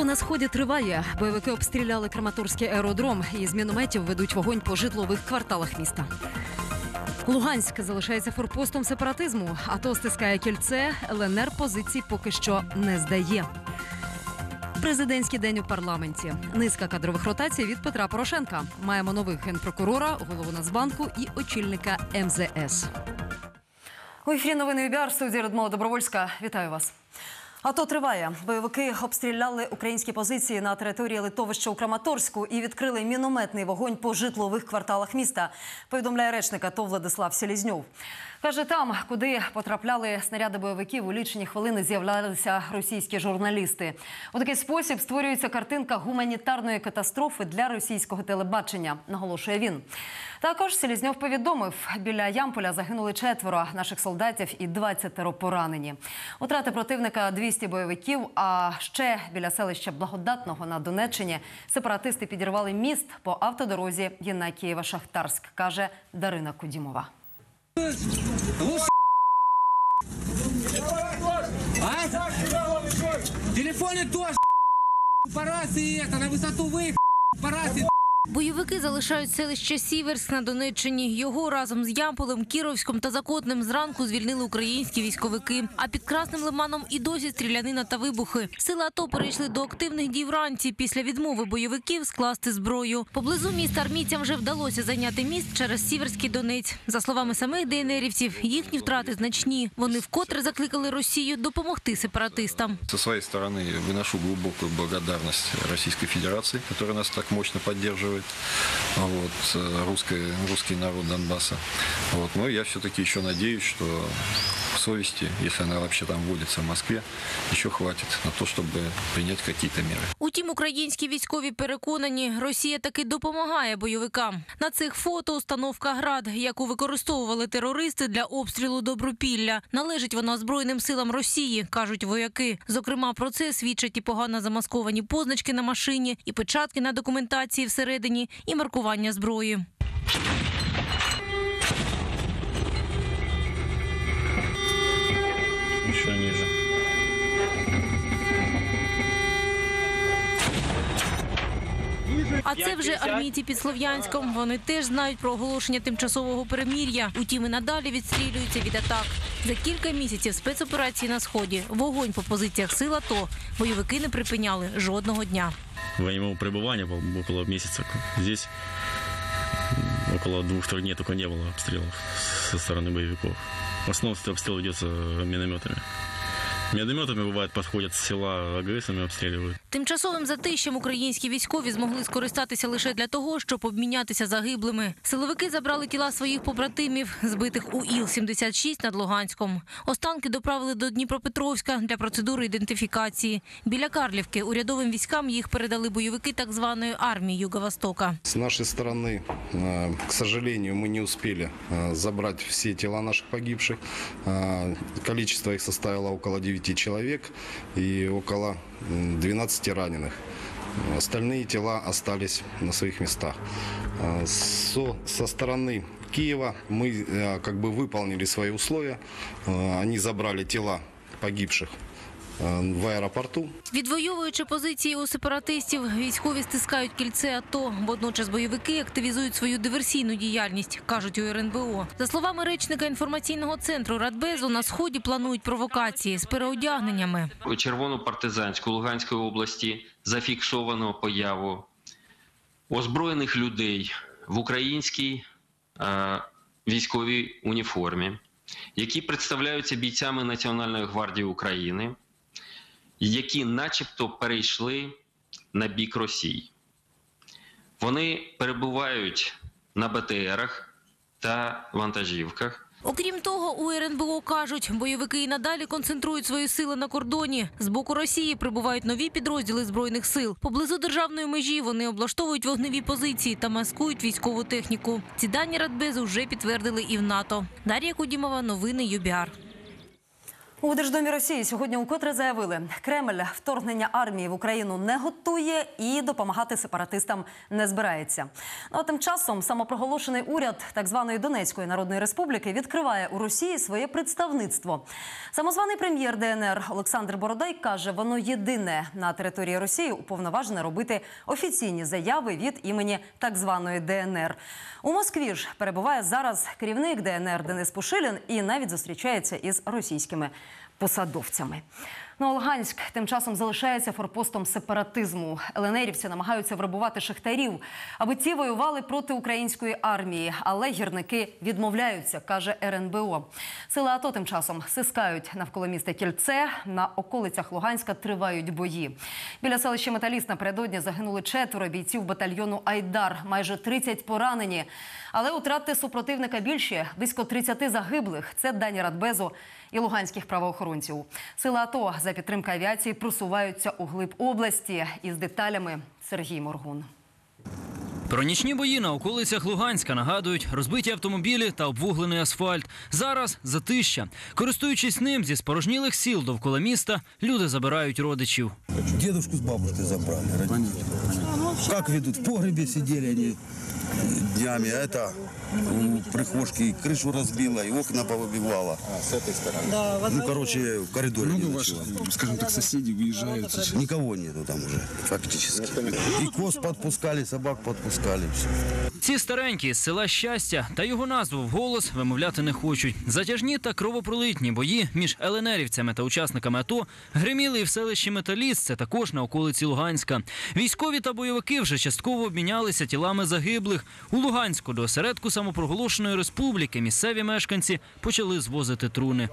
АТО на сході триває. Бойовики обстріляли Краматорський аеродром і з мінометів ведуть вогонь по житлових кварталах міста. Луганськ залишається форпостом сепаратизму. АТО стискає кільце. ЛНР позицій поки що не здає. Президентський день у парламенті. Низка кадрових ротацій від Петра Порошенка. Маємо нових генпрокурора, голову Нацбанку і очільника МЗС. У ефірі новини UBR в студії Радмила Добровольська. Вітаю вас. АТО триває. Бойовики обстріляли українські позиції на території литовища у Краматорську і відкрили мінометний вогонь по житлових кварталах міста. Повідомляє речник АТО Владислав Селізньов. Каже, там, куди потрапляли снаряди бойовиків, у лічені хвилини з'являлися російські журналісти. У такий спосіб створюється картинка гуманітарної катастрофи для російського телебачення, наголошує він. Також Селізньов повідомив, біля Ямполя загинули четверо наших солдатів і 20 поранені. Утрати противника 200 бойовиків. А ще біля селища Благодатного на Донеччині сепаратисти підірвали міст по автодорозі Єнакієва Шахтарськ, каже Дарина Кудімова. А? Телефоны тоже по рации это, на высоту выехал по рации Бойовики залишають селище Сіверськ на Донеччині. Його разом з Ямполем, Кіровськом та Закотним зранку звільнили українські військовики. А під Красним Лиманом і досі стрілянина та вибухи. Сили АТО перейшли до активних дій вранці після відмови бойовиків скласти зброю. Поблизу міста армійцям вже вдалося зайняти міст через Сіверський Донець. За словами самих ДНРівців, їхні втрати значні. Вони вкотре закликали Росію допомогти сепаратистам. Со своей стороны выношу глубокую благодарность Российской Федерации, которая нас так мощно поддерживает, вот, э, русский, русский народ Донбасса. Вот. Но я все-таки еще надеюсь, что совести, если она вообще там вводится в Москве, еще хватит на то, чтобы принять какие-то меры. Утім, українські військові переконані, Росія таки допомагає бойовикам. На цих фото установка град, яку використовували терористи для обстрілу Добропілля. Належить вона збройним силам Росії, кажуть вояки. Зокрема, про це свідчать і погано замасковані позначки на машині, і печатки на документації всередині, і маркування зброї. А це вже армійці під Слов'янськом. Вони теж знають про оголошення тимчасового перемір'я. Утім, і надалі відстрілюються від атак. За кілька місяців спецоперації на сході вогонь по позиціях сил АТО бойовики не припиняли жодного дня. Во время моего пребывания по- около месяца здесь м, около двух-трех дней только не было обстрелов со стороны боевиков. В основном обстрел ведется минометами. Минометами бывает подходят с села АГСами обстреливают. Тимчасовим затищем українські військові змогли скористатися лише для того, щоб обмінятися загиблими. Силовики забрали тіла своїх побратимів, збитих у Іл-76 над Луганськом. Останки доправили до Дніпропетровська для процедури ідентифікації. Біля Карлівки урядовим військам їх передали бойовики так званої армії Юго-Востока. С нашей стороны, э, к сожалению, мы не успели э, забрать все тела наших погибших. Э, Количество их составило около 9 человек и около м, 12 раненых. Остальные тела остались на своих местах. Э, Со, со стороны Киева мы э, как бы выполнили свои условия. Э, Они забрали тела погибших в аэропорту. Відвоюючи позиції у сепаратистів, військові стискають кільце АТО. Водночас бойовики активізують свою диверсійну діяльність, кажуть у РНБО. За словами речника інформаційного центру Радбезу, на сході планують провокації з переодягненнями. у Червонопартизанську Луганської області зафіксовано появу озброєних людей в українській е, військовій уніформі, які представляються бійцями Національної гвардії України, які начебто перейшли на бік Росії. Вони перебувають на БТРах та вантажівках. Окрім того, у РНБО кажуть, бойовики і надалі концентрують свої сили на кордоні. З боку Росії прибувають нові підрозділи збройних сил. Поблизу державної межі вони облаштовують вогневі позиції та маскують військову техніку. Ці дані Радбезу вже підтвердили і в НАТО. Дар'я Кудімова, новини UBR. У Держдомі Росії сьогодні укотре заявили, Кремль вторгнення армії в Україну не готує і допомагати сепаратистам не збирається. Ну а тим часом самопроголошений уряд так званої Донецької Народної Республіки відкриває у Росії своє представництво. Самозваний прем'єр ДНР Олександр Бородай каже, воно єдине на території Росії уповноважене робити офіційні заяви від імені так званої ДНР. У Москві ж перебуває зараз керівник ДНР Денис Пушилін і навіть зустрічається із російськими посадовцями. Ну, Луганськ тим часом залишається форпостом сепаратизму. ЛНРівці намагаються вербувати шахтарів, аби ті воювали проти української армії. Але гірники відмовляються, каже РНБО. Сили АТО тим часом сискають навколо міста Кільце. На околицях Луганська тривають бої. Біля селища Металіст напередодні загинули четверо бійців батальйону Айдар, майже 30 поранені. Але утрати супротивника більші близько 30 загиблих. Це дані Радбезу і луганських правоохоронців. Сили АТО за підтримки авіації просуваються у глиб області. Із деталями Сергій Моргун. Про нічні бої на околицях Луганська нагадують розбиті автомобілі та обвуглений асфальт. Зараз затища. Користуючись ним зі спорожнілих сіл довкола міста, люди забирають родичів. Дедушку с бабушкой забрали. родители. Как ведут? В погребе сидели они днями. А это у прихожки крышу разбило и окна повыбивало. с этой стороны? ну, короче, в коридоре не ночевал. скажем так, соседи выезжают. Никого нету там уже, фактически. И коз подпускали, собак подпускали. Все. Ці старенькі з села щастя та його назву вголос вимовляти не хочуть. Затяжні та кровопролитні бої між ЛНРівцями та учасниками АТО гриміли і в селищі Металіст. Це також на околиці Луганська. Військові та бойовики вже частково обмінялися тілами загиблих. У Луганську до осередку самопроголошеної республіки місцеві мешканці почали звозити труни.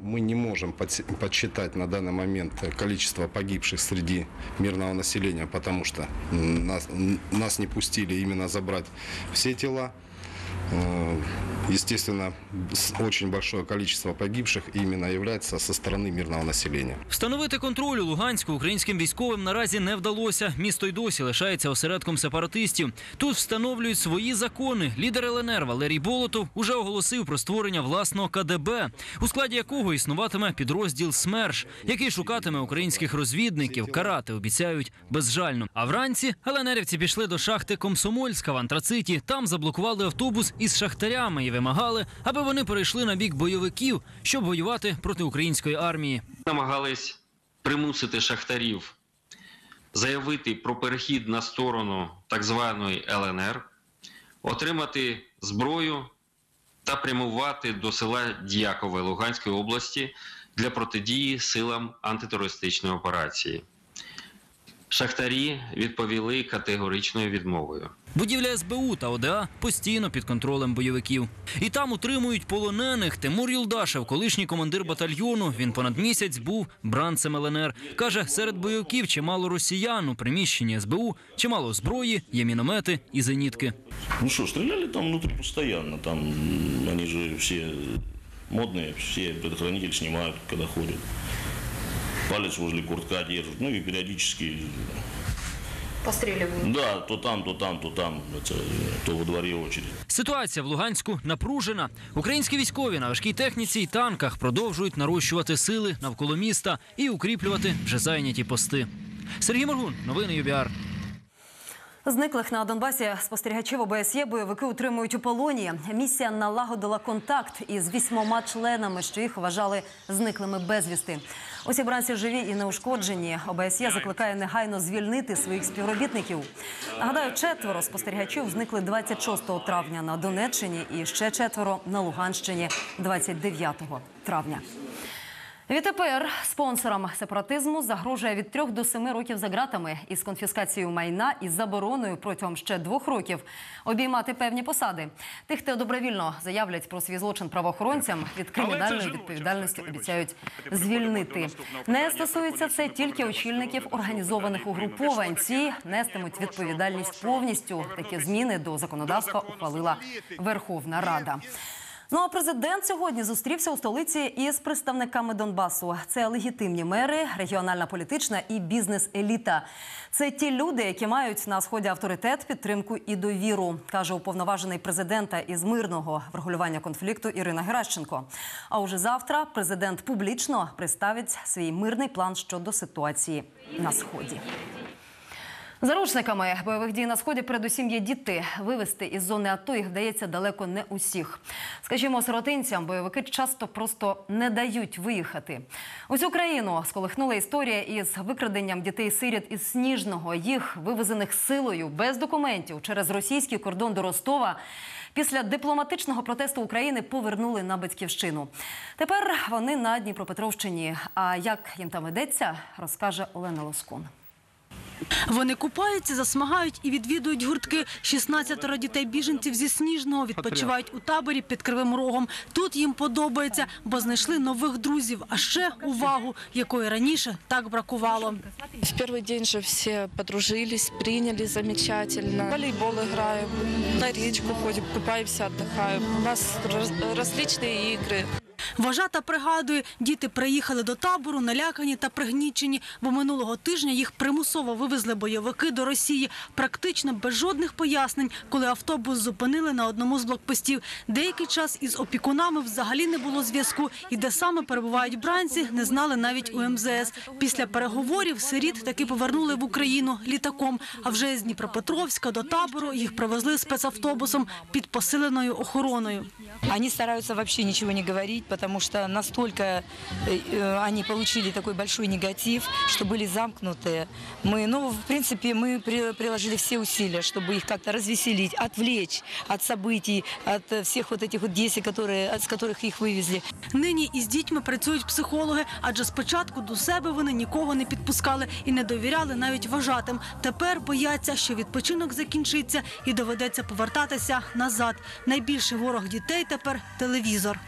Мы не можем подс- подсчитать на данный момент количество погибших среди мирного населения, потому что нас, нас не пустили именно забрать все тела. Э, Естественно, очень большое количество погибших именно является со стороны мирного населения. Встановити контроль у Луганську українським військовим наразі не вдалося. Місто й досі лишається осередком сепаратистів. Тут встановлюють свої закони. Лідер ЛНР Валерій Болотов уже оголосив про створення власного КДБ, у складі якого існуватиме підрозділ СМЕРШ, який шукатиме українських розвідників. Карати обіцяють безжально. А вранці ЛНРівці пішли до шахти Комсомольська в Антрациті. Там заблокували автобус із шахтарями і вимагали, аби вони перейшли на бік бойовиків, щоб воювати проти української армії. намагались примусити шахтарів заявити про перехід на сторону так званої ЛНР, отримати зброю та прямувати до села Дякове Луганської області для протидії силам антитерористичної операції. Шахтарі відповіли категоричною відмовою. Будівля СБУ та ОДА постійно під контролем бойовиків. І там утримують полонених. Тимур Юлдашев, колишній командир батальйону. Він понад місяць був бранцем ЛНР. Каже, серед бойовиків чимало росіян у приміщенні СБУ, чимало зброї, є міномети і зенітки. Ну что, стреляли там внутри постоянно. Там м, они же все модные, все предохранитель снимают, когда ходят. Палец возле куртка держат. Ну и периодически... Постреливают? Да, то там, то там, то там. Это то во дворе очередь. Ситуація в Луганську напружена. Українські військові на важкій техніці і танках продовжують нарощувати сили навколо міста і укріплювати вже зайняті пости. Сергій Моргун, новини UBR. Зниклих на Донбасі спостерігачів ОБСЄ бойовики утримують у полоні. Місія налагодила контакт із вісьмома членами, що їх вважали зниклими безвісти. Усі бранці живі і неушкоджені. ОБСЄ закликає негайно звільнити своїх співробітників. Нагадаю, четверо спостерігачів зникли 26 травня на Донеччині і ще четверо на Луганщині 29 травня. Відтепер спонсорам сепаратизму загрожує від трьох до семи років за ґратами із конфіскацією майна і забороною протягом ще двох років обіймати певні посади. Тих, хто добровільно заявлять про свій злочин правоохоронцям, від кримінальної відповідальності обіцяють звільнити. Не стосується це тільки очільників організованих угруповань. Ці нестимуть відповідальність повністю. Такі зміни до законодавства ухвалила Верховна Рада. Ну а президент сьогодні зустрівся у столиці із представниками Донбасу. Це легітимні мери, регіональна політична і бізнес-еліта. Це ті люди, які мають на сході авторитет, підтримку і довіру, каже уповноважений президента із мирного врегулювання конфлікту Ірина Геращенко. А уже завтра президент публічно представить свій мирний план щодо ситуації на сході. Заручниками бойових дій на сході передусім є діти. Вивезти із зони АТО їх вдається далеко не усіх. Скажімо, сиротинцям бойовики часто просто не дають виїхати. Усю країну сколихнула історія із викраденням дітей-сиріт із Сніжного. Їх вивезених силою без документів через російський кордон до Ростова. Після дипломатичного протесту України повернули на батьківщину. Тепер вони на Дніпропетровщині. А як їм там ведеться, розкаже Олена Лоскун. Вони купаються, засмагають і відвідують гуртки. 16 дітей біженців зі Сніжного відпочивають у таборі під Кривим Рогом. Тут їм подобається, бо знайшли нових друзів. А ще увагу, якої раніше так бракувало. В первый день же все подружились, приняли замечательно. В волейбол играем, на речку ходим, купаемся, отдыхаем. У нас раз- различные игры. Вожата пригадує, діти приїхали до табору, налякані та пригнічені, бо минулого тижня їх примусово вивезли бойовики до Росії, практично без жодних пояснень, коли автобус зупинили на одному з блокпостів. Деякий час із опікунами взагалі не було зв'язку, і де саме перебувають бранці, не знали навіть у МЗС. Після переговорів сиріт таки повернули в Україну літаком. А вже з Дніпропетровська до табору їх привезли спецавтобусом під посиленою охороною. Они стараются вообще ничего не говорить, потому что настолько э, э, они получили такой большой негатив, что были замкнутые. Мы, ну, в принципе, мы при- приложили все усилия, чтобы их как-то развеселить, отвлечь от событий, от э, всех вот этих вот действий, которые, с которых их вывезли. Нині із дітьми працюють психологи, адже спочатку до себе вони нікого не підпускали і не довіряли навіть вважатим. Тепер бояться, що відпочинок закінчиться і доведеться повертатися назад. Найбільший ворог дітей тепер телевізор.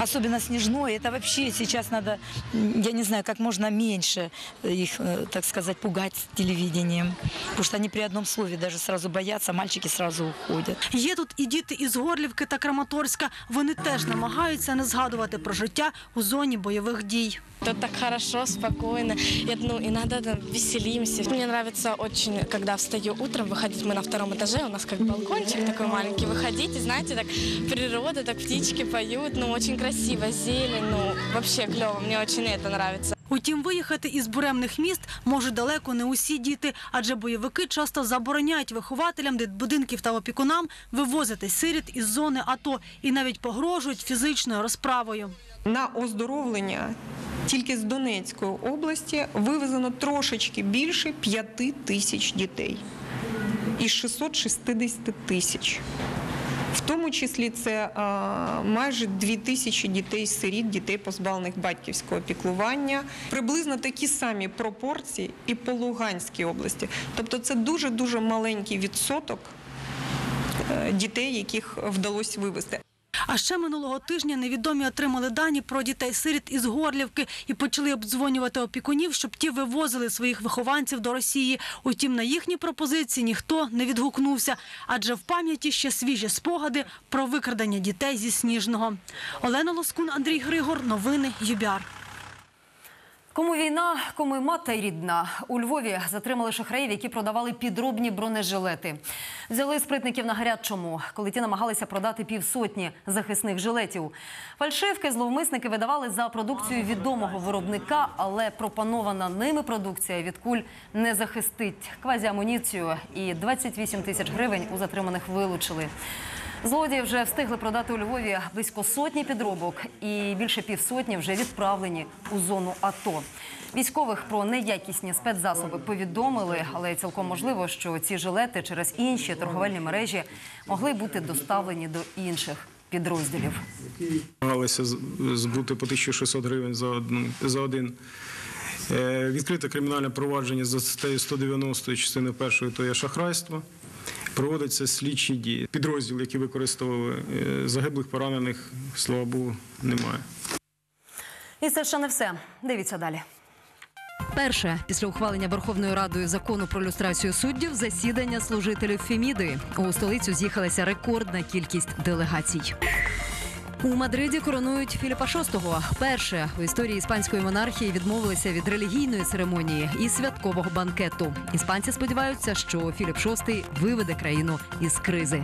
Особенно Снежной, это вообще сейчас надо, м, я не знаю, как можно меньше э, их, э, так сказать, пугать телевидением. Потому что они при одном слове даже сразу боятся, мальчики сразу уходят. Є тут і діти із Горлівки та Краматорська. Вони теж намагаються не згадувати про життя у зоні бойових дій. Тут так хорошо, спокойно. И, ну, иногда там веселимся. Мне нравится очень, когда встаю утром, выходить мы на втором этаже, у нас как балкончик такой маленький, выходить, и знаете, так природа, так птички поют, ну, очень красиво, зелень, ну, вообще клево, мне очень это нравится. Утім, виїхати із буремних міст можуть далеко не усі діти, адже бойовики часто забороняють вихователям дитбудинків та опікунам вивозити сиріт із зони АТО і навіть погрожують фізичною розправою. На оздоровлення тільки з Донецької області вивезено трошечки більше 5 тисяч дітей із 660 тисяч. В тому числі це майже 2 тисячі дітей-сиріт, дітей позбавлених батьківського піклування. Приблизно такі самі пропорції і по Луганській області. Тобто це дуже-дуже маленький відсоток е, дітей, яких вдалося вивезти. А ще минулого тижня невідомі отримали дані про дітей-сиріт із Горлівки і почали обдзвонювати опікунів, щоб ті вивозили своїх вихованців до Росії. Утім, на їхні пропозиції ніхто не відгукнувся, адже в пам'яті ще свіжі спогади про викрадення дітей зі Сніжного. Олена Лоскун, Андрій Григор. Новини ЮБЯР. Кому війна, кому мати рідна. У Львові затримали шахраїв, які продавали підробні бронежилети. Взяли спритників на гарячому, коли ті намагалися продати півсотні захисних жилетів. Фальшивки зловмисники видавали за продукцію відомого виробника, але пропонована ними продукція від куль не захистить. Квазіамуніцію і 28 тисяч гривень у затриманих вилучили. Злодії вже встигли продати у Львові близько сотні підробок, і більше півсотні вже відправлені у зону АТО. Військових про неякісні спецзасоби повідомили, але цілком можливо, що ці жилети через інші торговельні мережі могли бути доставлені до інших підрозділів. Намагалися збути по 1600 гривень за, одну, за один. Е, Відкрите кримінальне провадження за статтею 190 частини першої, то є шахрайство. Проводяться слідчі дії. Підрозділ, які використовували е, загиблих, поранених, слава Богу, немає. І це ще не все. Дивіться далі. Перше, після ухвалення Верховною Радою закону про люстрацію суддів, засідання служителів Феміди. У столицю з'їхалася рекордна кількість делегацій. У Мадриді коронують Філіпа VI. Перше у історії іспанської монархії відмовилися від релігійної церемонії і святкового банкету. Іспанці сподіваються, що Філіп VI виведе країну із кризи.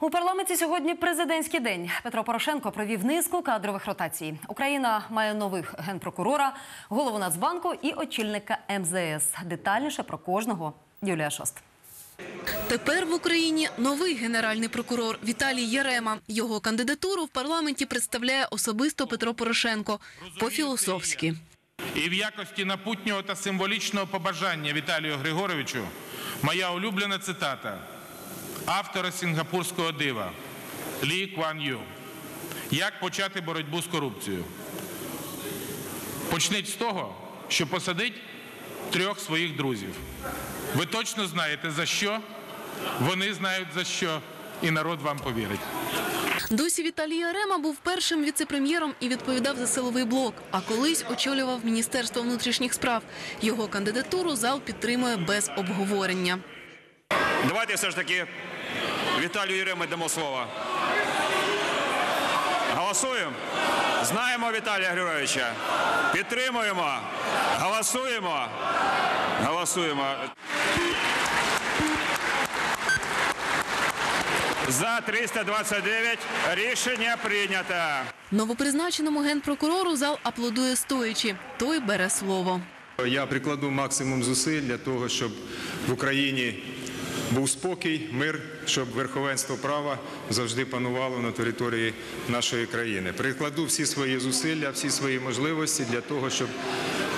У парламенті сьогодні президентський день. Петро Порошенко провів низку кадрових ротацій. Україна має нових генпрокурора, голову Нацбанку і очільника МЗС. Детальніше про кожного Юлія Шост. Тепер в Україні новий генеральний прокурор Віталій Ярема. Його кандидатуру в парламенті представляє особисто Петро Порошенко по-філософськи. І в якості напутнього та символічного побажання Віталію Григоровичу моя улюблена цитата автора сінгапурського дива Лі Кван Ю. Як почати боротьбу з корупцією? Почніть з того, що посадить трьох своїх друзів. Ви точно знаєте за що, вони знають за що, і народ вам повірить. Досі Віталій Ярема був першим віцепрем'єром і відповідав за силовий блок, а колись очолював Міністерство внутрішніх справ. Його кандидатуру зал підтримує без обговорення. Давайте все ж таки Віталію Єреми дамо слово. Голосуємо. Знаємо Віталія Григоровича. Підтримуємо. Голосуємо. Голосуємо. За 329 рішення прийнято. Новопризначеному генпрокурору зал аплодує стоячи. Той бере слово. Я прикладу максимум зусиль для того, щоб в Україні був спокій, мир, щоб верховенство права завжди панувало на території нашої країни. Прикладу всі свої зусилля, всі свої можливості для того, щоб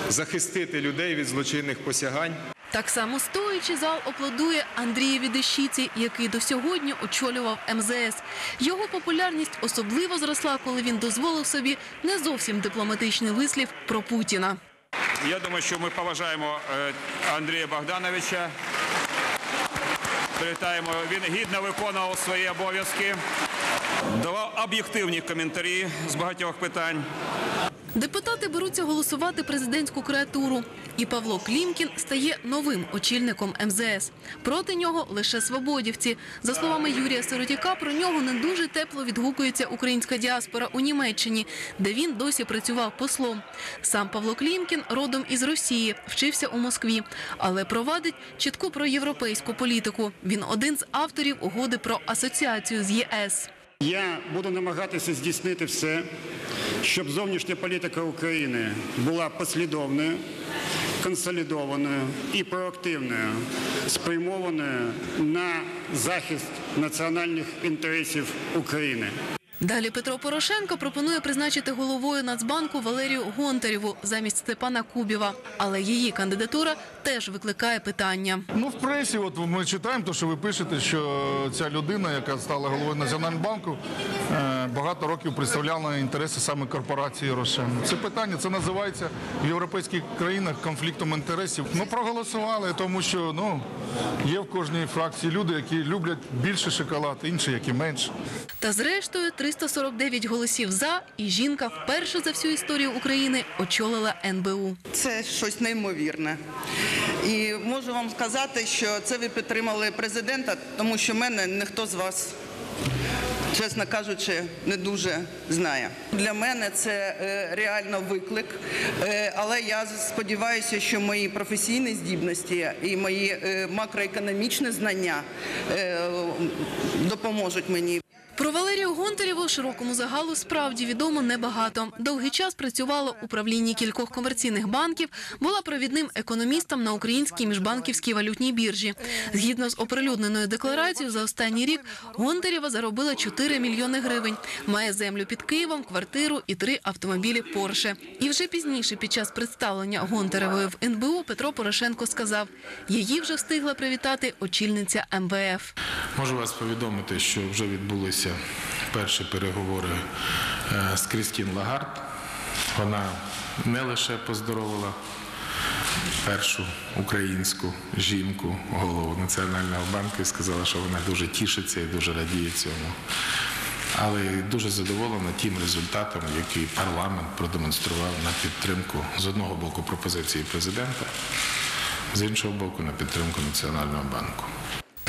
захистити людей від злочинних посягань. Так само стоячи, зал аплодує Андрієві Дещиці, який до сьогодні очолював МЗС. Його популярність особливо зросла, коли він дозволив собі не зовсім дипломатичний вислів про Путіна. Я думаю, що ми поважаємо е, Андрія Богдановича. Привітаємо. Він гідно виконував свої обов'язки. Давав об'єктивні коментарі з багатьох питань. Депутати беруться голосувати президентську креатуру. І Павло Клімкін стає новим очільником МЗС. Проти нього лише свободівці. За словами Юрія Сиротяка, про нього не дуже тепло відгукується українська діаспора у Німеччині, де він досі працював послом. Сам Павло Клімкін родом із Росії, вчився у Москві, але провадить чітку проєвропейську політику. Він один з авторів угоди про асоціацію з ЄС. Я буду намагатися здійснити все, щоб зовнішня політика України була послідовною, консолідованою і проактивною, спрямованою на захист національних інтересів України. Далі Петро Порошенко пропонує призначити головою Нацбанку Валерію Гонтарєву замість Степана Кубєва. Але її кандидатура теж викликає питання. Ну, в пресі, от ми читаємо, то, що ви пишете, що ця людина, яка стала головою Національного банку, е, багато років представляла інтереси саме корпорації Рошен. Це питання, це називається в європейських країнах конфліктом інтересів. Ну, проголосували, тому що ну, є в кожній фракції люди, які люблять більше шоколад, інші, які менше. Та зрештою 349 голосів за, і жінка вперше за всю історію України очолила НБУ. Це щось неймовірне. І можу вам сказати, що це ви підтримали президента, тому що мене ніхто з вас, чесно кажучи, не дуже знає. Для мене це е, реально виклик, Е, але я сподіваюся, що мої професійні здібності і мої е, макроекономічні знання допоможуть мені. Про Валерію Гонтарєву широкому загалу справді відомо небагато. Довгий час працювала у управлінні кількох комерційних банків, була провідним економістом на українській міжбанківській валютній біржі. Згідно з оприлюдненою декларацією, за останній рік Гонтарєва заробила 4 мільйони гривень. Має землю під Києвом, квартиру і три автомобілі Порше. І вже пізніше, під час представлення Гонтаревої в НБУ, Петро Порошенко сказав, її вже встигла привітати очільниця МВФ. Можу вас повідомити, що вже відбулися перші переговори е, з Крістін Лагард. Вона не лише поздоровила першу українську жінку, голову Національного банку, і сказала, що вона дуже тішиться і дуже радіє цьому. Але дуже задоволена тим результатом, який парламент продемонстрував на підтримку з одного боку пропозиції президента, з іншого боку на підтримку Національного банку.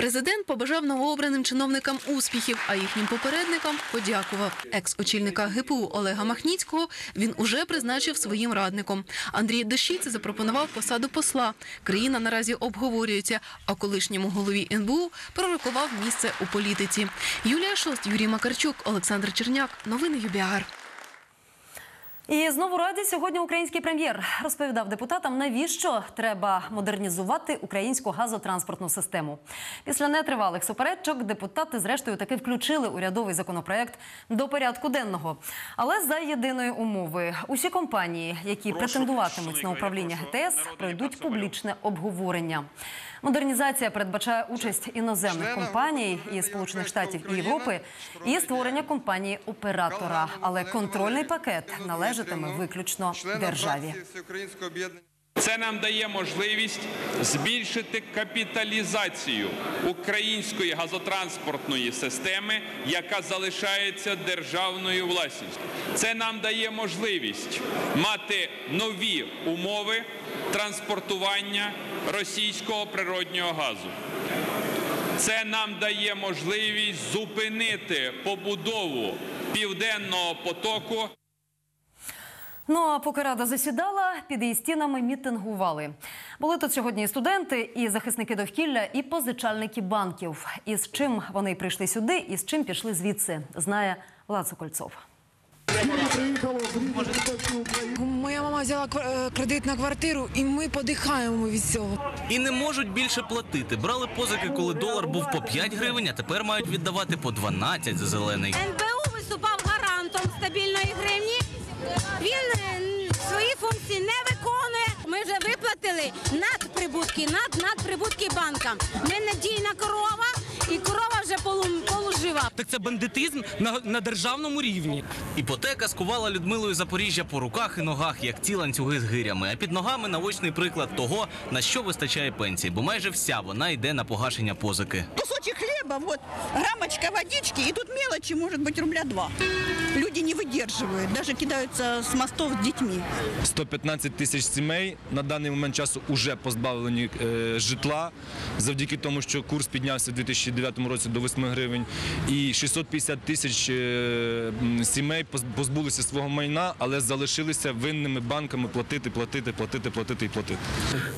Президент побажав новообраним чиновникам успіхів, а їхнім попередникам подякував. Екс-очільника ГПУ Олега Махніцького він уже призначив своїм радником. Андрію Дещиці запропонував посаду посла. Країна наразі обговорюється, а колишньому голові НБУ пророкував місце у політиці. Юлія Шост, Юрій Макарчук, Олександр Черняк. Новини UBR. І знову раді сьогодні український прем'єр розповідав депутатам, навіщо треба модернізувати українську газотранспортну систему. Після нетривалих суперечок депутати, зрештою, таки включили урядовий законопроект до порядку денного. Але за єдиної умови усі компанії, які претендуватимуть на управління ГТС, пройдуть публічне обговорення. Модернізація передбачає участь іноземних компаній і Сполучених Штатів і Європи і створення компанії оператора. Але контрольний пакет належатиме виключно державі. Це нам дає можливість збільшити капіталізацію української газотранспортної системи, яка залишається державною власністю. Це нам дає можливість мати нові умови транспортування російського природнього газу. Це нам дає можливість зупинити побудову південного потоку. Ну а поки рада засідала, під її стінами мітингували. Були тут сьогодні і студенти, і захисники довкілля, і позичальники банків. І з чим вони прийшли сюди, і з чим пішли звідси, знає Влад Сокольцов. Моя мама взяла е, кредит на квартиру, і ми подихаємо від цього. І не можуть більше платити. Брали позики, коли долар був по 5 гривень, а тепер мають віддавати по 12 за зелений. НБУ виступав гарантом стабільної гривні. Він е, функції не виконує. Ми вже виплатили надприбутки, над надприбутки банкам. Ми надійна корова, і корова вже полу, полужива. Так це бандитизм на, на державному рівні. Іпотека скувала Людмилою Запоріжжя по руках і ногах, як ці ланцюги з гирями. А під ногами наочний приклад того, на що вистачає пенсії, бо майже вся вона йде на погашення позики. Кусочек хлеба, вот, граммочка водички, и тут мелочи может быть рубля два. Люди не выдерживают, даже кидаются с мостов с детьми. 115 тисяч сімей на даний момент часу вже позбавлені е, житла завдяки тому, що курс піднявся в 2009 році до 8 гривень. І 650 тисяч е, сімей поз- позбулися свого майна, але залишилися винними банками платити, платити, платити, платити і платити.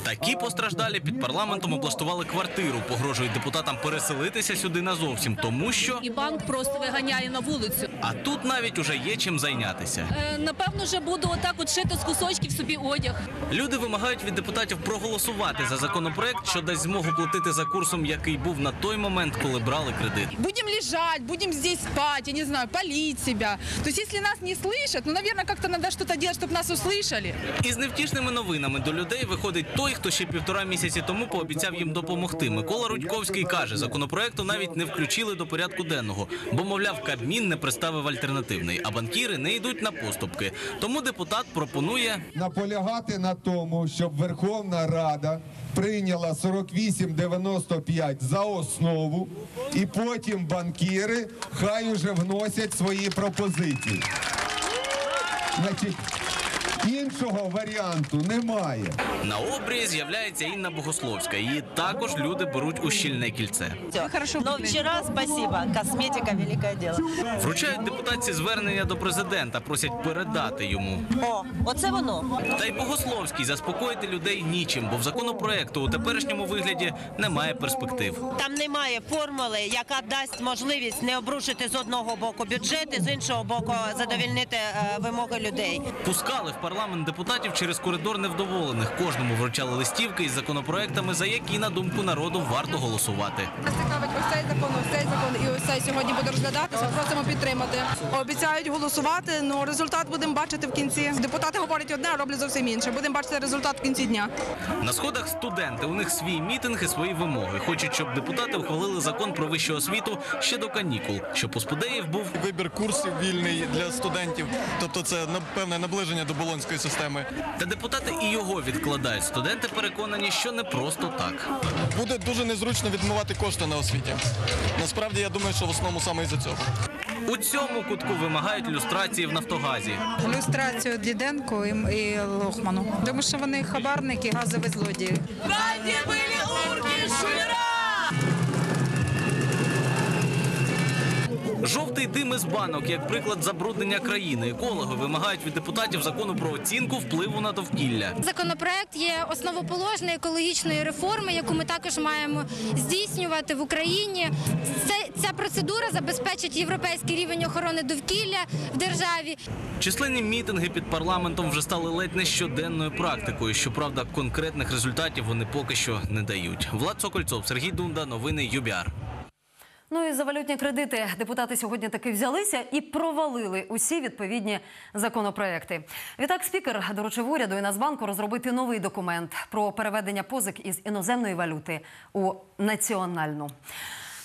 Такі постраждалі під парламентом облаштували квартиру. Погрожують депутатам переселитися сюди назовсім, тому що І банк просто виганяє на вулицю. а тут навіть уже є чим зайнятися. Е, напевно, вже буду отак от шити з кусочків собі одяг. Люди вимагають від депутатів проголосувати за законопроект, що дасть змогу платити за курсом, який був на той момент, коли брали кредит. Будем лежать, будем здесь спать, я не знаю, полить себя. То есть если нас не слышат, ну, наверное, как-то надо что-то делать, чтобы нас услышали. Із невтішними новинами до людей виходить той, хто ще півтора місяці тому пообіцяв їм допомогти. Микола Рудьковський каже, законопроекту навіть не включили до порядку денного, бо, мовляв, Кабмін не представив альтернативний, а банкіри не йдуть на поступки. Тому депутат пропонує наполягати на тому, щоб Верховна Рада прийняла 4895 за основу, і потім банкіри хай уже вносять свої пропозиції. Значить, іншого варіанту немає. на обрії з'являється Інна Богословська. Її також люди беруть у щільне кільце. Хорошо. Но вчера, спасибо, косметика великое дело. Вручають депутатці звернення до президента, просять передати йому. О, оце воно. Та й Богословський заспокоїти людей нічим, бо в законопроекту у теперішньому вигляді немає перспектив. Там немає формули, яка дасть можливість не обрушити з одного боку бюджет і з іншого боку задовільнити е, вимоги людей. Пускали в парламент депутатів через коридор невдоволених. Кожному вручали листівки із законопроектами, за які, на думку народу, варто голосувати. Нас цікавить ось цей закон, ось цей закон і ось цей сьогодні буде розглядатися. Просимо підтримати. Обіцяють голосувати, але результат будемо бачити в кінці. Депутати говорять одне, а роблять зовсім інше. Будемо бачити результат в кінці дня. На сходах студенти. У них свій мітинг і свої вимоги. Хочуть, щоб депутати ухвалили закон про вищу освіту ще до канікул, щоб у спудеїв був Вибір курсів вільний для студентів, тобто це на- певне наближення до болонської системи. Та депутати і його відкладають. Студенти переконані, що не просто так. Буде дуже незручно відмивати кошти на освіті. Насправді я думаю, що в основному саме із-за цього. У цьому кутку вимагають люстрації в Нафтогазі. Люстрацію Діденко і, і Лохману. Тому що вони хабарники, газові злодії. Густий дим із банок, як приклад забруднення країни. Екологи вимагають від депутатів закону про оцінку впливу на довкілля. Законопроект є основоположною екологічної реформи, яку ми також маємо здійснювати в Україні. Це, ця процедура забезпечить європейський рівень охорони довкілля в державі. Численні мітинги під парламентом вже стали ледь не щоденною практикою. Щоправда, конкретних результатів вони поки що не дають. Влад Сокольцов, Сергій Дунда, новини UBR. Ну і за валютні кредити депутати сьогодні таки взялися і провалили усі відповідні законопроекти. Відтак спікер доручив уряду і Нацбанку розробити новий документ про переведення позик із іноземної валюти у національну.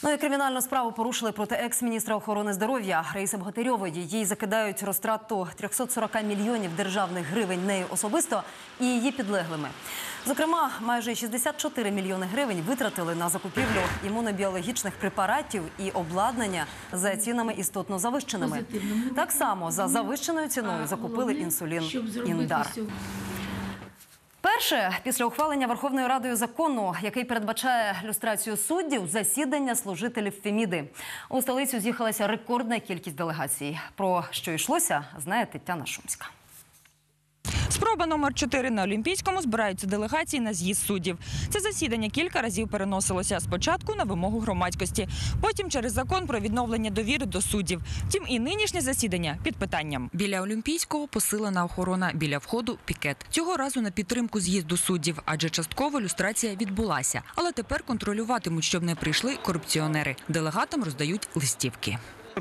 Ну і кримінальну справу порушили проти екс-міністра охорони здоров'я Раїси Богатирьової. Їй закидають розтрату 340 мільйонів державних гривень нею особисто і її підлеглими. Зокрема, майже 64 мільйони гривень витратили на закупівлю імунобіологічних препаратів і обладнання за цінами істотно завищеними. Так само за завищеною ціною закупили інсулін індар. Перше, після ухвалення Верховною Радою закону, який передбачає люстрацію суддів, засідання служителів Феміди. У столицю з'їхалася рекордна кількість делегацій. Про що йшлося, знає Тетяна Шумська. Спроба номер 4 на Олімпійському збираються делегації на з'їзд суддів. Це засідання кілька разів переносилося. Спочатку на вимогу громадськості, потім через закон про відновлення довіри до суддів. Втім, і нинішнє засідання під питанням. Біля Олімпійського посилена охорона біля входу пікет. Цього разу на підтримку з'їзду суддів, адже частково люстрація відбулася. Але тепер контролюватимуть, щоб не прийшли корупціонери. Делегатам роздають листівки.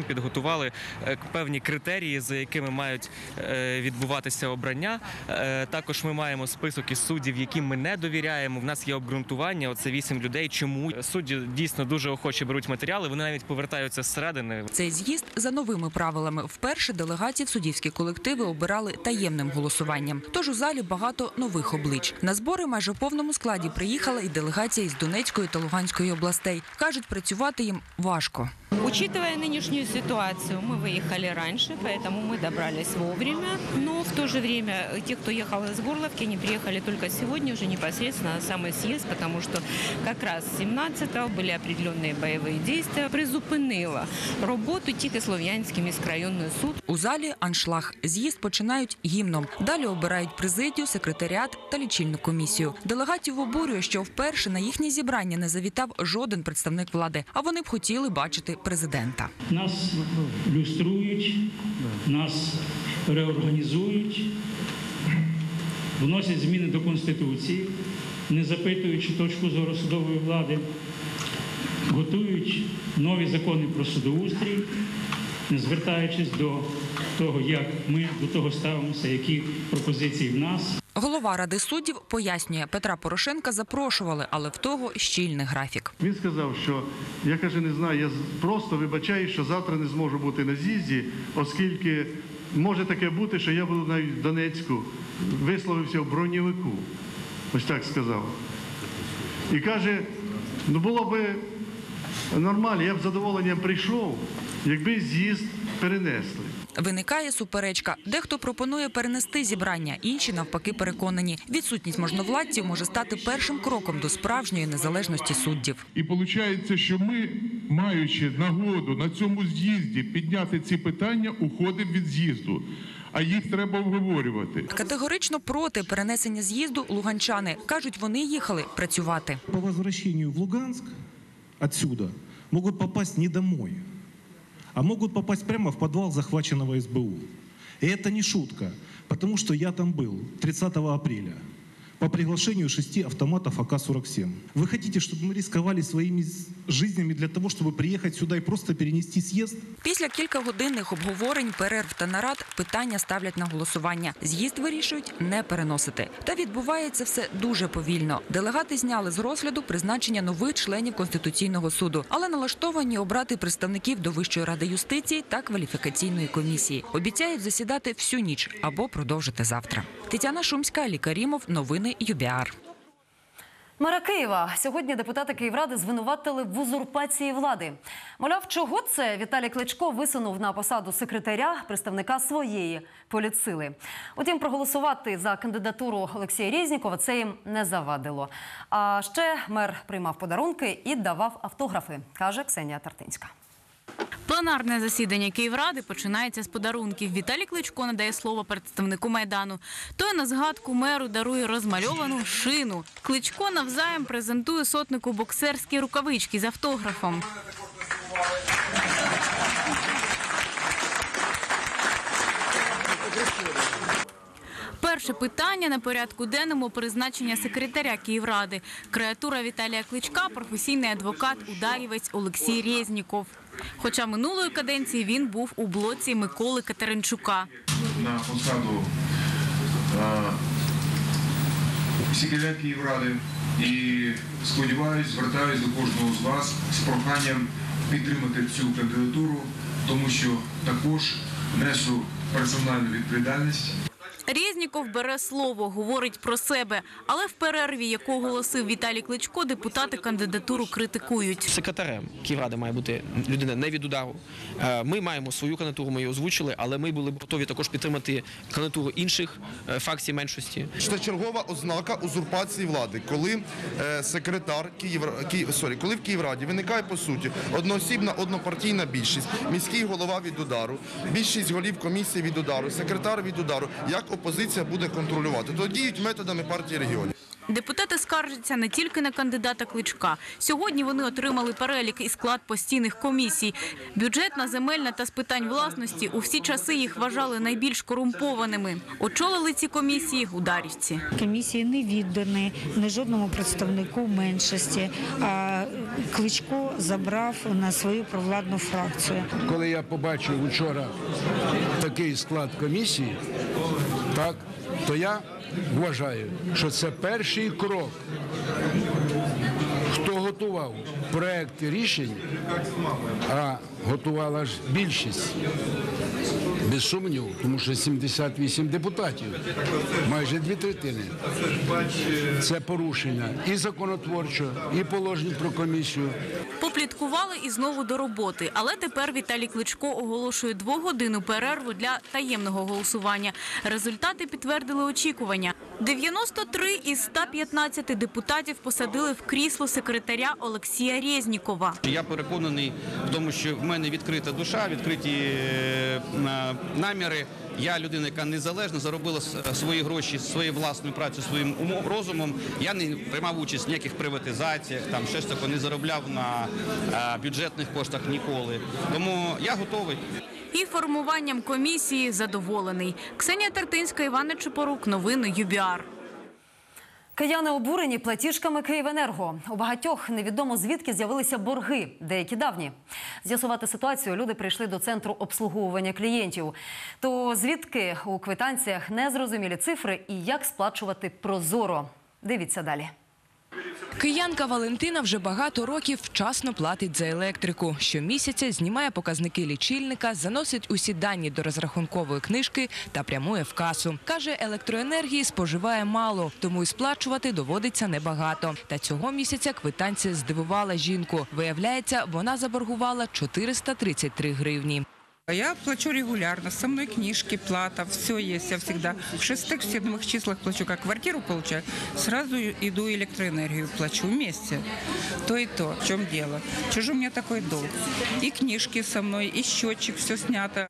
Підготували е, певні критерії, за якими мають е, відбуватися обрання. Е, Також ми маємо список із суддів, яким ми не довіряємо. В нас є обґрунтування. Оце вісім людей. Чому судді дійсно дуже охоче беруть матеріали? Вони навіть повертаються зсередини. Цей з'їзд за новими правилами. Вперше делегатів суддівські колективи обирали таємним голосуванням. Тож у залі багато нових облич. На збори майже в повному складі приїхала і делегація із Донецької та Луганської областей. кажуть, працювати їм важко. Учитывая нынешнюю ситуацию, мы выехали раньше, поэтому мы добрались вовремя. Но в то же время те, кто ехал из Горловки, они приехали только сегодня, уже непосредственно на самый съезд, потому что как раз 17-го были определенные боевые действия. Призупинила роботу тільки Слов'янський міськрайонний суд. У залі аншлаг. З'їзд починають гімном. Далі обирають президію, секретаріат та лічильну комісію. Делегатів обурює, що вперше на їхнє зібрання не завітав жоден представник влади, а вони б хотіли бачити президента. Нас люструють, нас реорганізують, вносять зміни до Конституції, не запитуючи точку зору судової влади, готують нові закони про судоустрій, не звертаючись до того, як ми до того ставимося, які пропозиції в нас. Голова ради суддів пояснює, Петра Порошенка запрошували, але в того щільний графік. Він сказав, що я каже, не знаю, я просто вибачаю, що завтра не зможу бути на з'їзді, оскільки може таке бути, що я буду навіть в Донецьку, висловився в броньовику. Ось так сказав. І каже, ну було би нормально, я б задоволенням прийшов, якби з'їзд перенесли. Виникає суперечка. Дехто пропонує перенести зібрання, інші навпаки переконані. Відсутність можновладців може стати першим кроком до справжньої незалежності суддів. І виходить, що ми, маючи нагоду на цьому з'їзді підняти ці питання, уходимо від з'їзду. А їх треба обговорювати. Категорично проти перенесення з'їзду луганчани кажуть, вони їхали працювати. По возвращению в Луганск отсюда могут попасть не домой, а могут попасть прямо в подвал захваченного СБУ. И это не шутка, потому что я там был 30 апреля по приглашению шести автоматов АК-47. Вы хотите, чтобы мы рисковали своими с- жизнями для того, чтобы приехать сюда и просто перенести съезд? Після кількагодинних обговорень, перерв та нарад питання ставлять на голосування. З'їзд вирішують не переносити. Та відбувається все дуже повільно. Делегати зняли з розгляду призначення нових членів конституційного суду, але налаштовані обрати представників до Вищої ради юстиції та кваліфікаційної комісії. Обіцяють засідати всю ніч або продовжити завтра. Тетяна Шумська, Алі Карімов, новини ЮБІАР. Мера Києва сьогодні депутати Київради звинуватили в узурпації влади. Мовляв, чого це Віталій Кличко висунув на посаду секретаря представника своєї політсили. Утім, проголосувати за кандидатуру Олексія Резнікова це їм не завадило. А ще мер приймав подарунки і давав автографи, каже Ксенія Тертинська. Пленарне засідання Київради починається з подарунків. Віталій Кличко надає слово представнику майдану. Той на згадку меру дарує розмальовану шину. Кличко навзаєм презентує сотнику боксерські рукавички з автографом. Перше питання на порядку денному призначення секретаря Київради. Креатура Віталія Кличка, професійний адвокат, ударівець Олексій Резніков. Хоча минулої каденції він був у блоці Миколи Катеринчука. на посаду е, секретаря Київради і сподіваюся, звертаюся до кожного з вас з проханням підтримати цю кандидатуру, тому що також несу персональну відповідальність. Резніков бере слово, говорить про себе, але в перерві, яку оголосив Віталій Кличко, депутати кандидатуру критикують. Секретарем Київради має бути людина не від удару. Е, Ми маємо свою кандидатуру, ми її озвучили, але ми були б готові також підтримати кандидатуру інших е, фракцій меншості. Це чергова ознака узурпації влади, коли е, секретар Київ, Ки, sorry, коли в Київраді виникає по суті одноосібна однопартійна більшість, міський голова від удару, більшість голів комісії від удару, секретар від удару. Як опозиція буде контролювати? То діють методами партії регіонів. Депутати скаржаться не тільки на кандидата Кличка. Сьогодні вони отримали перелік і склад постійних комісій. Бюджетна, земельна та з питань власності у всі часи їх вважали найбільш корумпованими. Очолили ці комісії ударівці. Комісії не віддані не жодному представнику меншості. А Кличко забрав на свою провладну фракцію. Коли я побачив вчора такий склад комісії, так, то я вважаю, що це перший крок. Хто готував проекти рішень, а готувала ж більшість. Без сумніву, тому що 78 депутатів, майже дві третини. Це порушення і законотворчого, і положень про комісію. Попліткували і знову до роботи. Але тепер Віталій Кличко оголошує двогодинну перерву для таємного голосування. Результати підтвердили очікування. 93 із 115 депутатів посадили в крісло секретаря Олексія Резнікова. Я переконаний в тому, що в мене відкрита душа, відкриті е, наміри. Я людина, яка незалежно заробила свої гроші своєю власною працею, своїм умом, розумом. Я не приймав участь в ніяких приватизаціях, там щось таке не заробляв на е, бюджетних коштах ніколи. Тому я готовий. І формуванням комісії задоволений. Ксенія Тертинська, Іван Чепорук, Новини UBR. Кияни обурені платіжками Київенерго. У багатьох невідомо звідки з'явилися борги, деякі давні. З'ясувати ситуацію люди прийшли до центру обслуговування клієнтів. То звідки у квитанціях незрозумілі цифри і як сплачувати прозоро? Дивіться далі. Киянка Валентина вже багато років вчасно платить за електрику. Щомісяця знімає показники лічильника, заносить усі дані до розрахункової книжки та прямує в касу. Каже, електроенергії споживає мало, тому й сплачувати доводиться небагато. Та цього місяця квитанція здивувала жінку. Виявляється, вона заборгувала 433 гривні. Я плачу регулярно, со мной книжки, плата, все есть, я всегда в шестых, седьмых числах плачу, как квартиру получаю, сразу иду электроэнергию плачу вместе. То и то, в чем дело. Чего же у меня такой долг? И книжки со мной, и счетчик, все снято.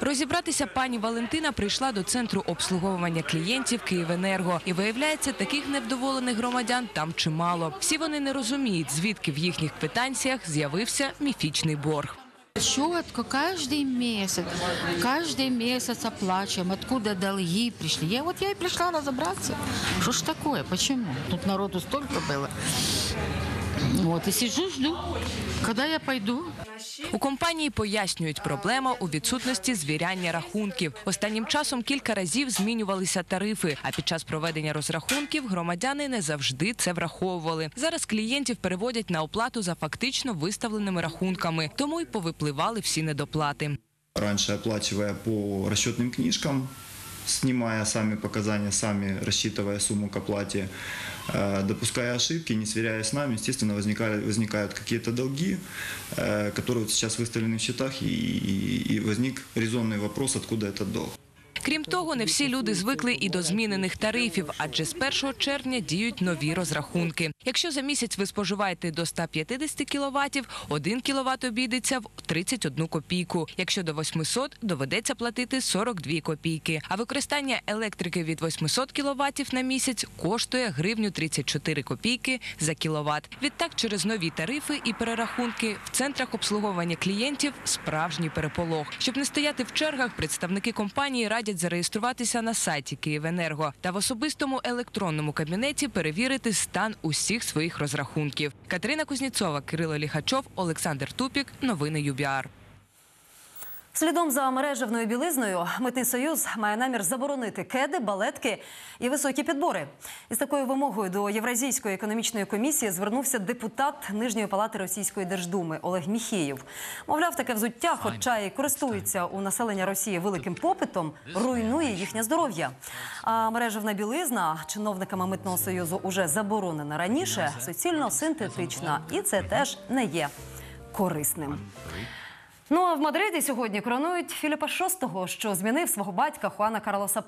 Розібратися пані Валентина прийшла до центру обслуговування клієнтів Київенерго. І виявляється, таких невдоволених громадян там чимало. Всі вони не розуміють, звідки в їхніх квитанціях з'явився міфічний борг. Четко, каждый месяц, каждый месяц оплачиваем, откуда долги пришли. Я вот я и пришла разобраться, что ж такое, почему? Тут народу столько было. Вот, и сижу, жду, когда я пойду. У компанії пояснюють, проблема у відсутності звіряння рахунків. Останнім часом кілька разів змінювалися тарифи. А під час проведення розрахунків громадяни не завжди це враховували. Зараз клієнтів переводять на оплату за фактично виставленими рахунками, тому й повипливали всі недоплати. Раньше оплачивая по расчетным книжкам, снимая сами показания, сами рассчитывая сумму к оплате, э, Допуская ошибки, не сверяясь с нами, естественно, возникали, возникают какие-то долги, э, которые вот сейчас выставлены в счетах, и, и- и возник резонный вопрос, откуда этот долг. Крім того, не всі люди звикли і до змінених тарифів, адже з 1 червня діють нові розрахунки. Якщо за місяць ви споживаєте до 150 кВт, 1 кВт обійдеться в 31 копійку. Якщо до 800, доведеться платити 42 копійки. А використання електрики від 800 кВт на місяць коштує гривню 34 копійки за кіловат. Відтак, через нові тарифи і перерахунки в центрах обслуговування клієнтів справжній переполох. Щоб не стояти в чергах, представники компанії радять зареєструватися на сайті Київенерго та в особистому електронному кабінеті перевірити стан усіх своїх розрахунків. Катерина Кузніцова, Кирило Ліхачов, Олександр Тупік. Новини UBR. Слідом за мереживною білизною Митний союз має намір заборонити кеди, балетки і високі підбори. Із такою вимогою до Євразійської економічної комісії звернувся депутат Нижньої палати Російської Держдуми Олег Міхєєв. Мовляв, таке взуття, хоча і користується у населення Росії великим попитом, руйнує їхнє здоров'я. А мережевна білизна чиновниками митного союзу уже заборонена раніше, суцільно синтетична, і це теж не є корисним. Ну а в Мадриді сьогодні коронують Філіпа VI, що змінив свого батька Хуана Карлоса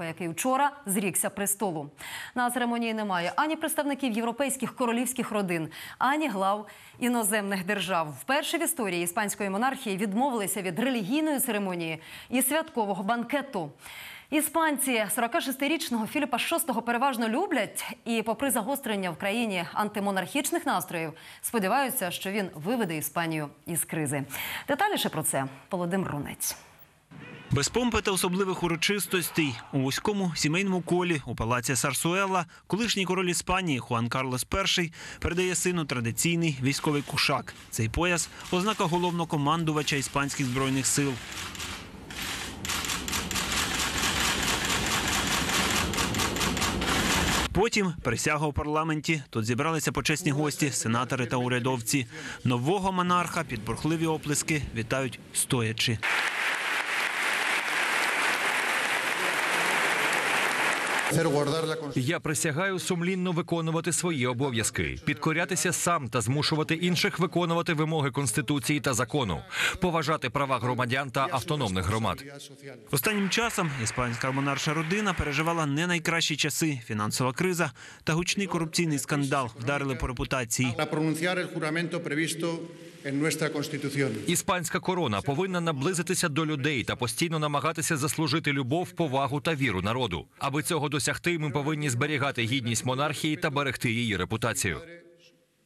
І, який вчора зрікся престолу. На церемонії немає ані представників європейських королівських родин, ані глав іноземних держав. Вперше в історії іспанської монархії відмовилися від релігійної церемонії і святкового банкету. Іспанці 46-річного Філіпа VI переважно люблять і, попри загострення в країні антимонархічних настроїв, сподіваються, що він виведе Іспанію із кризи. Детальніше про це Володимир Рунець. Без помпи та особливих урочистостей у вузькому сімейному колі у палаці Сарсуела колишній король Іспанії Хуан Карлос І передає сину традиційний військовий кушак. Цей пояс ознака головнокомандувача іспанських збройних сил. Потім присяга у парламенті. Тут зібралися почесні гості, сенатори та урядовці. Нового монарха під бурхливі оплески вітають стоячи. Я присягаю сумлінно виконувати свої обов'язки, підкорятися сам та змушувати інших виконувати вимоги конституції та закону, поважати права громадян та автономних громад. Останнім часом іспанська монарша родина переживала не найкращі часи. Фінансова криза та гучний корупційний скандал вдарили по репутації. Іспанська корона повинна наблизитися до людей та постійно намагатися заслужити любов, повагу та віру народу. Аби цього досягти, ми повинні зберігати гідність монархії та берегти її репутацію.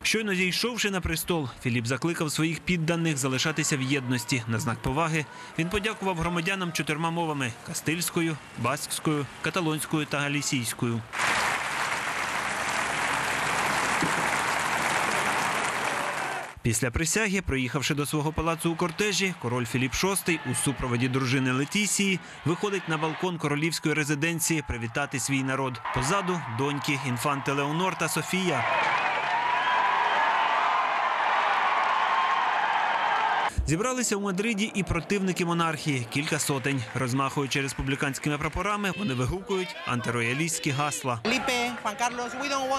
Щойно зійшовши на престол, Філіп закликав своїх підданих залишатися в єдності. На знак поваги він подякував громадянам чотирма мовами: кастильською, баскською, каталонською та галісійською. Після присяги, приїхавши до свого палацу у кортежі, король Філіп VI у супроводі дружини Летісії виходить на балкон королівської резиденції привітати свій народ. Позаду доньки інфанти Леонор та Софія. Зібралися у Мадриді і противники монархії. Кілька сотень. Розмахуючи республіканськими прапорами, вони вигукують антироялістські гасла.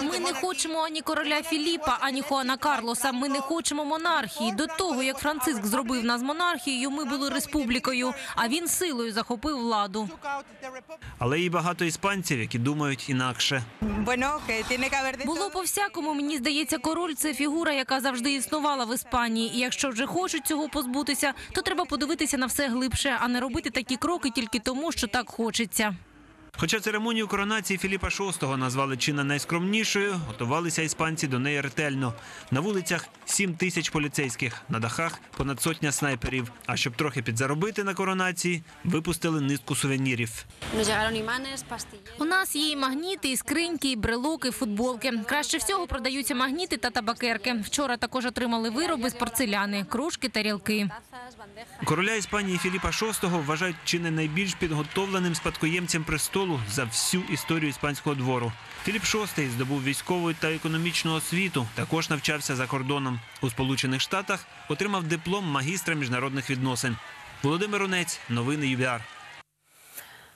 Ми не хочемо ані короля Філіпа, ані Хуана Карлоса. Ми не хочемо монархії. До того як Франциск зробив нас монархією, ми були республікою. А він силою захопив владу. Але і багато іспанців, які думають інакше. Було по всякому. Мені здається, король це фігура, яка завжди існувала в Іспанії. І якщо вже хочуть цього позбутися, то треба подивитися на все глибше, а не робити такі кроки тільки тому, що так хочеться. Хоча церемонію коронації Філіпа VI назвали чи не найскромнішою, готувалися іспанці до неї ретельно. На вулицях 7 тисяч поліцейських, на дахах понад сотня снайперів. А щоб трохи підзаробити на коронації, випустили низку сувенірів. У нас є і магніти, і скриньки, і брелоки, і футболки. Краще всього продаються магніти та табакерки. Вчора також отримали вироби з порцеляни, кружки, тарілки. Короля Іспанії Філіпа VI вважають чи не найбільш підготовленим спадкоємцем престолу за всю історію іспанського двору. Філіп VI здобув військову та економічну освіту. Також навчався за кордоном у Сполучених Штатах. Отримав диплом магістра міжнародних відносин. Володимир Онець, новини ЮВІАР.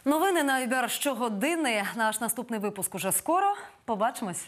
Новини на ЮБР щогодини. Наш наступний випуск уже скоро. Побачимось.